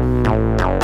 no, no, no.